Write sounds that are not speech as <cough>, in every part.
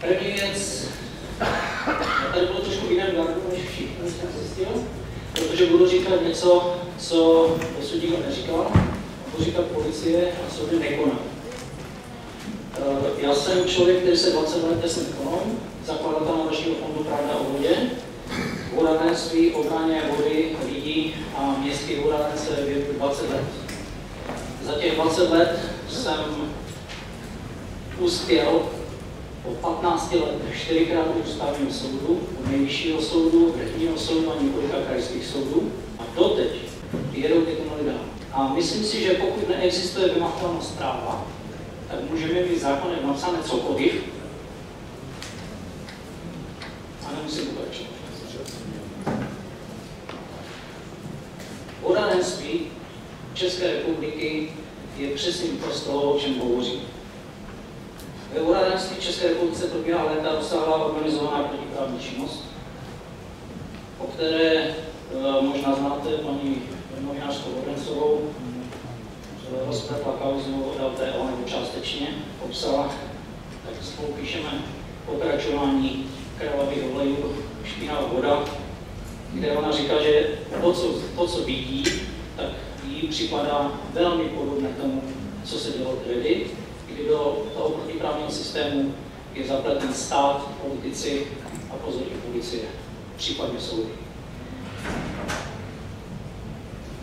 První věc, tady bylo trošku jiné gardu, než všichni jsem zjistil, protože budu říkat něco, co dosud nikdo neříkal, budu říkat policie a soudy nekoná. Já jsem člověk, který se 20 let jsem ekonom, zakladatel Národního fondu Pravda o vodě, vodárenství, obraně vody, lidí a městský se věnuju 20 let. Za těch 20 let jsem uspěl po 15 letech čtyřikrát u ústavního soudu, u nejvyššího soudu, vrchního soudu a několika krajských soudů. A doteď jedou ty komunity dál. A myslím si, že pokud neexistuje vymahatelnost práva, tak můžeme mít zákonem napsané cokoliv a nemusím pokračovat. Vodárenství České republiky je přesně z toho, o čem hovořím. Ve vodárenství České republice probíhá léta rozsáhlá organizovaná protiprávní činnost, o které e, možná znáte paní novinářskou Lorencovou, rozpletla kauzu LTO nebo částečně popsala, tak spolu píšeme pokračování krvavých olejů, špinavá voda, kde ona říká, že to, co, to, co vidí, tak jí připadá velmi podobné tomu, co se dělo tehdy, kdy do toho protiprávního systému je zapleten stát, politici a pozor i policie, případně soudy.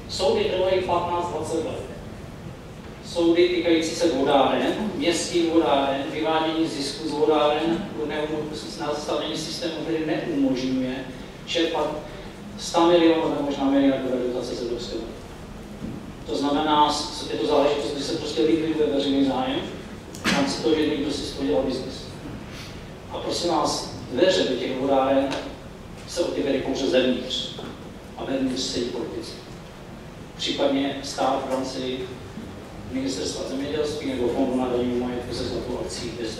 Soudy trvají 15-20 let. Soudy týkající se vodáren, městských vodáren, vyvádění zisku z vodáren, nastavení systému, který neumožňuje čerpat 100 milionů nebo možná miliardové dotace z Evropské. To znamená, je to záležitost, kdy se prostě likviduje veřejný zájem, se to, že někdo si dělá biznis. A prosím vás, dveře do těch vodáren se otevřely pouze zevnitř. A vevnitř sedí politici. Případně stát v rámci ministerstva zemědělství nebo fondu na daní majetku se zlatou akcí bez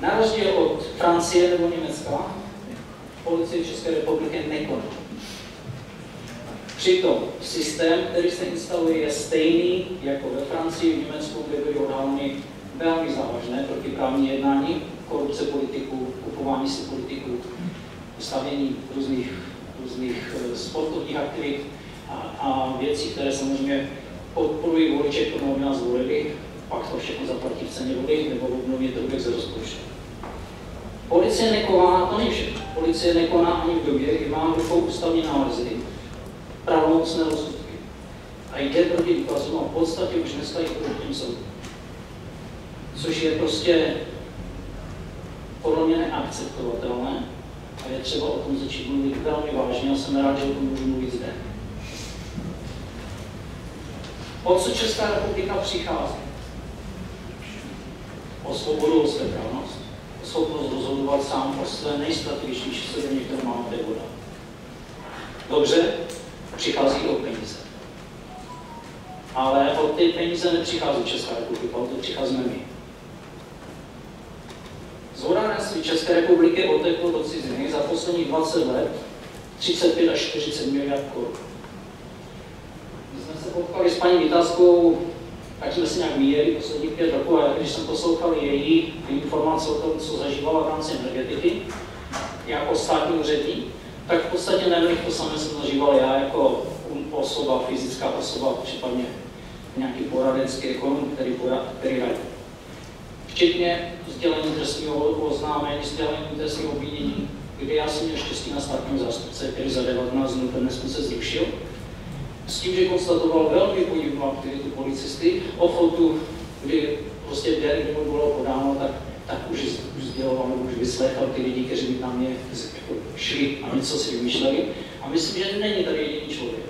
Na rozdíl od Francie nebo Německa, policie České republiky nekoná. Přitom systém, který se instaluje, je stejný jako ve Francii, v Německu, kde byly odhaleny velmi závažné protiprávní jednání, korupce politiků, kupování si politiků, stavění různých, různých eh, sportovních aktivit a, a věcí, které samozřejmě podporují voliče k tomu, nás volili, pak to všechno zaplatí v ceně vody nebo obnoví to ze rozpočtu. Policie nekoná, to není všechno. Policie nekoná ani v době, kdy mám rukou ústavní nálezy, pravomocné rozsudky. A jde proti důkazům a v podstatě už dneska jde proti těm soudům. Což je prostě podle mě neakceptovatelné a je třeba o tom začít mluvit velmi vážně a jsem rád, že o tom můžu mluvit zde. O co Česká republika přichází? O svobodu, o svéprávnost, o schopnost rozhodovat sám o své nejstrategičtější země, kterou máme, voda. Dobře, přichází o peníze. Ale o ty peníze nepřichází Česká republika, o to přicházíme my. Z vodárenství České republiky oteklo do ciziny za posledních 20 let 35 až 40 miliard korun se potkali s paní Vytázkou, tak jsme se nějak míjeli posledních pět roků a když jsem poslouchal její informace o tom, co zažívala v rámci energetiky, jako státní úředník, tak v podstatě nebyl to samé jsem zažíval já jako osoba, fyzická osoba, případně nějaký poradenský ekonom, který, porad, který radí. Včetně sdělení trestního oznámení, sdělení trestního obvinění, kdy já jsem měl štěstí na státního zástupce, který za 19 dnů ten se zrušil, s tím, že konstatoval velmi podivnou aktivitu policisty, ochotu, kdy prostě den, kdy mu bylo podáno, tak, tak už, už sděloval, už vyslechal ty lidi, kteří by na mě jako šli a něco si vymýšleli. A myslím, že není tady jediný člověk,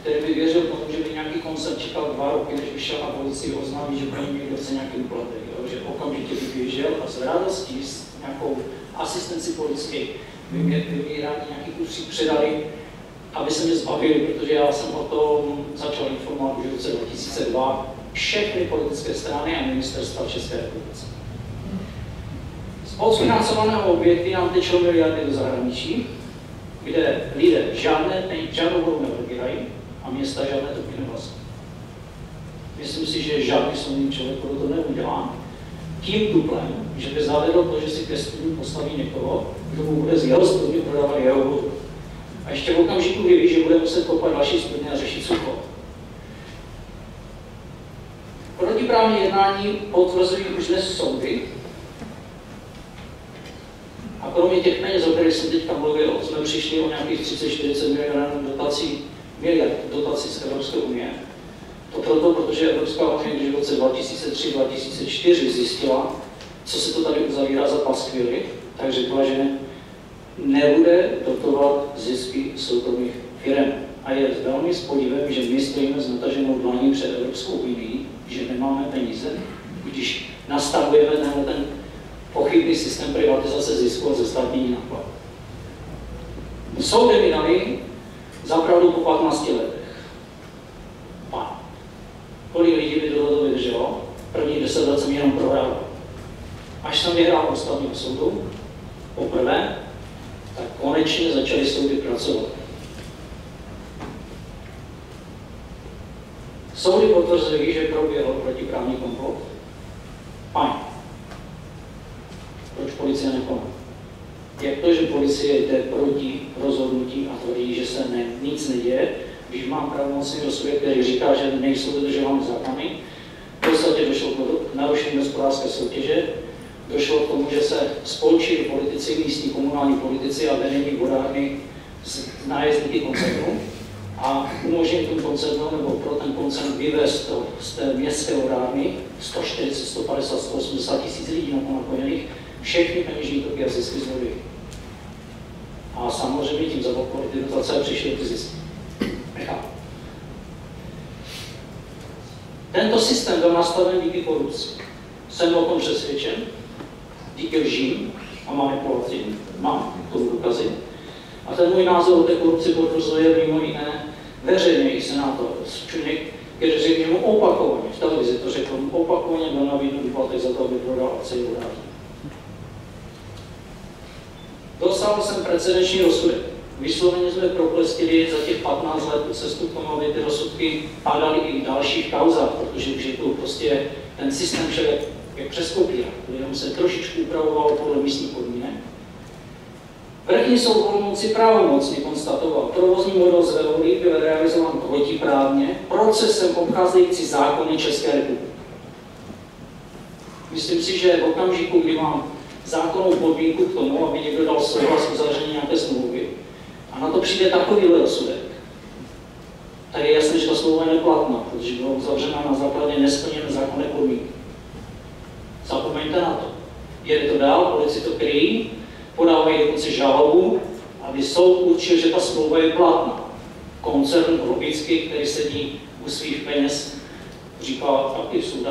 který by věřil tomu, že by nějaký koncert čekal dva roky, než vyšel a policii oznámí, že pro někdo chce nějaký úplatek. Že okamžitě by běžel a s radostí, s nějakou asistenci politické, by, by, by rádi nějaký kusy předali aby se mě zbavili, protože já jsem o tom začal informovat už v roce 2002 všechny politické strany a ministerstva České republice. Z odfinancovaného objekty nám tečou miliardy do zahraničí, kde lidé žádné, žádnou vodu neprobírají a města žádné toky nevlastní. Myslím si, že žádný soudný člověk to neudělá. tím tuplem, že by zavedl to, že si ke postaví někoho, kdo mu bude z jeho studiu prodávat jeho vodu. A ještě v okamžiku, kdy že bude muset kopat další studně a řešit sucho. Protiprávní jednání potvrzují už dnes soudy, kromě těch peněz, o kterých jsem teďka mluvil, jsme přišli o nějakých 30-40 milionů dotací, miliard dotací z Evropské unie. To proto, protože Evropská unie, když v roce 2003-2004 zjistila, co se to tady uzavírá za paskvily, tak řekla, že nebude dotovat zisky soukromých firm. A je velmi s podívem, že my stojíme s nataženou dlaní před Evropskou unii, že nemáme peníze, když nastavujeme tenhle ten pochybný systém privatizace zisku a zestátnění nákladu. Soudy mi dali zapravdu po 15 letech. Pán. Kolik lidí by tohle vydrželo? První 10 let jsem jenom prohrál. Až jsem vyhrál ústavního soudu, poprvé, tak konečně začaly soudy pracovat. Soudy potvrzují, že proběhl protiprávní komplot. Fajn. Proč policie nekoná? Jak to, že policie jde proti rozhodnutí a tvrdí, že se ne, nic neděje, když mám pravomocný rozsudek, který říká, že nejsou dodržovány zákony, v podstatě došlo k narušení hospodářské soutěže, došlo k tomu, že se spolčili politici, místní komunální politici a vedení vodárny z nájezdníky koncernu. A umožnili tomu koncernu nebo pro ten koncern vyvést to z té městské vodárny 140, 150, 180 tisíc lidí napojených, všechny peněžní toky a zisky z. A samozřejmě tím zablokovali ty dotace a přišly ty zisky. Tento systém byl nastaven díky korupci. Jsem o tom přesvědčen, díky lžím a manipulacím. Mám tomu důkazy. A ten můj názor o té korupci potvrzuje mimo jiné veřejně i senátor Čuněk, který řekl mu opakovaně, v televizi to řekl, opakovaně byl nabídnut výplatek za to, aby prodal akcie Vodárny. Dostal jsem precedenční rozsudek. Vysloveně jsme proplestili za těch 15 let cestu k tomu, aby ty rozsudky padaly i v dalších kauzách, protože už je to prostě ten systém však jak přes jenom se trošičku upravovalo podle místních podmínek. Vrchní soud Olomouci pravomocně konstatoval, provozní model z Veoly byl realizován protiprávně procesem obcházející zákony České republiky. Myslím si, že v okamžiku, kdy mám zákonnou podmínku k tomu, aby někdo dal souhlas uzavření nějaké smlouvy, a na to přijde takový rozsudek, tak je jasné, že ta smlouva je neplatná, protože byla uzavřena na základě nesplněné zákonné podmínky. Zapomeňte na to. Jede to dál, policie to kryjí, podávají dokonce žalobu, aby soud určil, že ta smlouva je platná. Koncern logicky, který sedí u svých peněz, říká, taky souda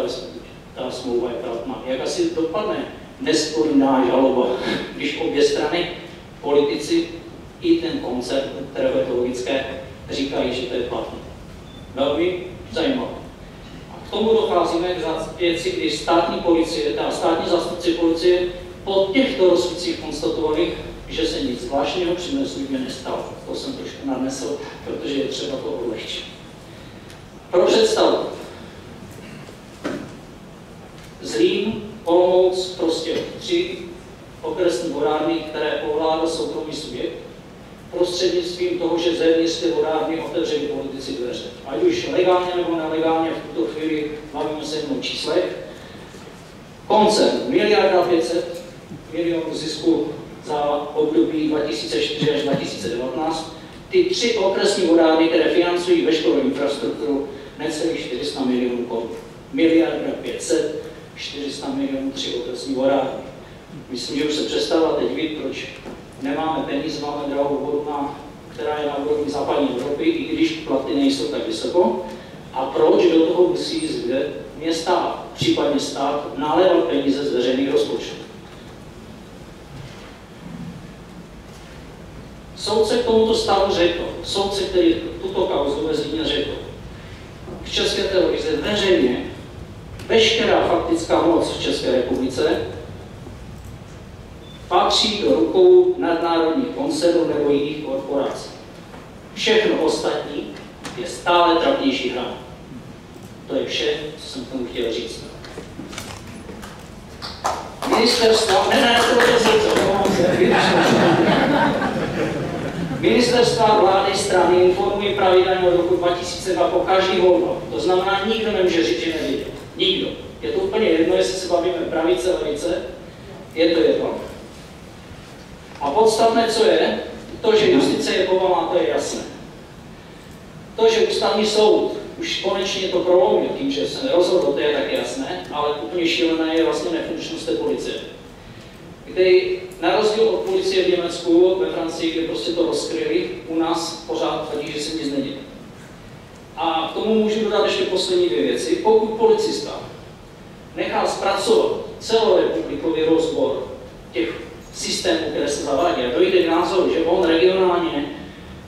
ta smlouva je platná. Jak asi dopadne nesporná žaloba, když obě strany, politici i ten koncert, které je to logické, říkají, že to je platné. Velmi zajímavé tomu docházíme k věci, kdy státní policie, ta státní zástupci policie po těchto rozsudcích konstatovali, že se nic zvláštního při nesmluvě nestalo. To jsem trošku nadnesl, protože je třeba to odlehčit. Pro představu. Olomouc, prostě tři okresní vodárny, které ovládá soukromý subjekt, prostřednictvím toho, že zevnitř té vodárny otevřeli politici dveře. Ať už legálně nebo nelegálně v tuto chvíli bavíme se o číslech. Koncern miliarda 500 milionů zisku za období 2004 až 2019. Ty tři okresní vodárny, které financují veškerou infrastrukturu, necelých 400 milionů korun. Miliarda 500, 400 milionů tři okresní vodárny. Myslím, že už se přestáváte divit, proč nemáme peníze, máme drahou vodu, na, která je na úrovni západní Evropy, i když platy nejsou tak vysoko. A proč do toho musí města, případně stát, nalévat peníze z veřejných rozpočtů? Soudce k tomuto stavu řekl, soudce, který tuto kauzu ve řekl, v České televizi veřejně veškerá faktická moc v České republice patří do rukou nadnárodních koncernů nebo jiných korporací. Všechno ostatní je stále trapnější hra. To je vše, co jsem tomu chtěl říct. ministerstva, ne, ne, to je <laughs> Ministerstva vlády strany informují pravidelně od roku 2002 po každý volno. To znamená, nikdo nemůže říct, že neviděl. Nikdo. Je to úplně jedno, jestli se bavíme pravice, levice, je to jedno. A podstatné, co je, to, že justice je povolená, to je jasné. To, že ústavní soud už konečně to prolomil tím, že se nerozhodl, to je také jasné, ale úplně šílené je vlastně nefunkčnost té policie. Kdy na rozdíl od policie v Německu, ve Francii, kde prostě to rozkryli, u nás pořád tvrdí, že se nic neděje. A k tomu můžu dodat ještě poslední dvě věci. Pokud policista nechá zpracovat celorepublikový rozbor těch systémů, které se zavádí a dojde k názoru, že on regionálně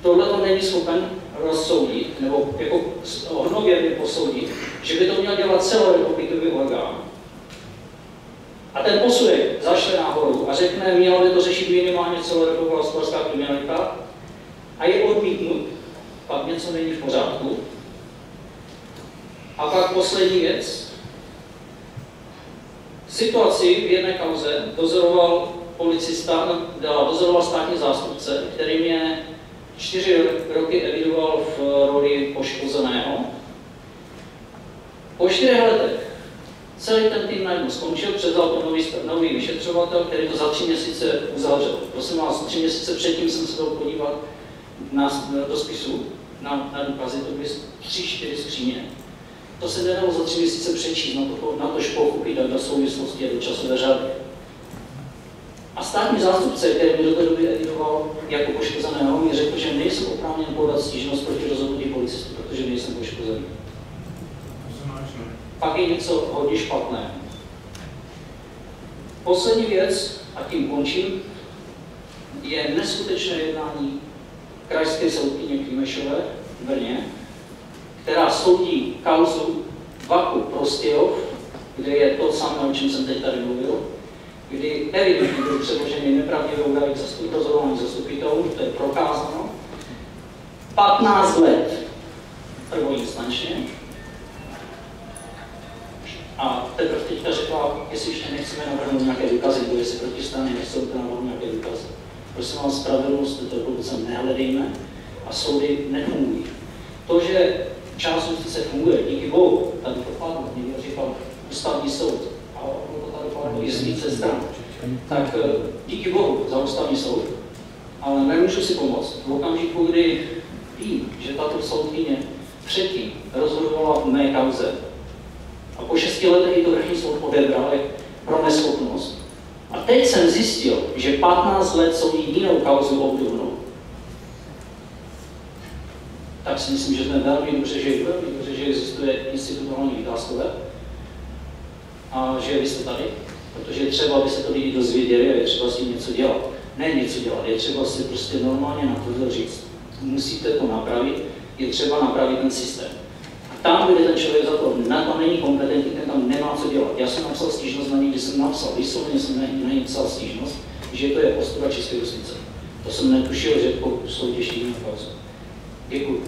tohle to není schopen rozsoudit, nebo jako hodnověrně posoudit, že by to měl dělat celorepublikový orgán. A ten posudek zašle nahoru a řekne, mělo by to řešit minimálně celorepubliková hospodářská kriminalita a je odmítnut, pak něco není v pořádku. A pak poslední věc. Situaci v jedné kauze dozoroval policista, dozoroval státní zástupce, který mě čtyři roky evidoval v roli poškozeného. Po čtyřech letech celý ten tým najednou skončil, převzal to nový, nový vyšetřovatel, který to za tři měsíce uzavřel. Prosím vás, tři měsíce předtím jsem se to podíval na, do spisu, na, na důkazy, to byly tři, čtyři skříně. To se nedalo za tři měsíce přečíst, na to, na to pochopit do souvislosti a do časové řady. A státní zástupce, který mě do té doby editoval jako poškozeného, mi řekl, že nejsem oprávněn podat stížnost proti rozhodnutí policistů, protože nejsem poškozený. Pak je něco hodně špatné. Poslední věc, a tím končím, je neskutečné jednání krajské soudkyně Klimešové v Brně, která soudí kauzu Vaku Prostějov, kde je to samé, o čem jsem teď tady mluvil, kdy evidentně byly předloženy nepravdivé údaje k rozhodování zastupitelů, to je prokázáno, 15 let prvoinstančně, a teprve teďka řekla, jestli ještě nechceme navrhnout nějaké důkazy, nebo jestli proti strany nechcou navrhnout nějaké důkazy. Prosím vás, spravedlnost této republice nehledejme a soudy nefungují. To, že část justice funguje, díky Bohu, tady to padlo, někdo říkal ústavní soud, a ono to tady padlo i z více stran, tak eh, díky Bohu za ústavní soud, ale nemůžu si pomoct. V okamžiku, kdy vím, že tato soudkyně předtím rozhodovala v mé kauze, a po šesti letech to vrchní soud odebral pro neschopnost. A teď jsem zjistil, že 15 let jsou jinou kauzu obdobnou. Tak si myslím, že jsme velmi dobře, že, velmi dobře, že existuje institucionální vytázkové a že vy jste tady, protože je třeba, aby se to lidi dozvěděli a je třeba s tím něco dělat. Ne něco dělat, je třeba si prostě normálně na to říct. Musíte to napravit, je třeba napravit ten systém tam, kde ten člověk za to na to není kompetentní, ten tam nemá co dělat. Já jsem napsal stížnost na něj, když jsem napsal, vysloveně jsem na něj psal stížnost, že to je postupa České justice. To jsem netušil, že jsou těžší kauzu. Digo.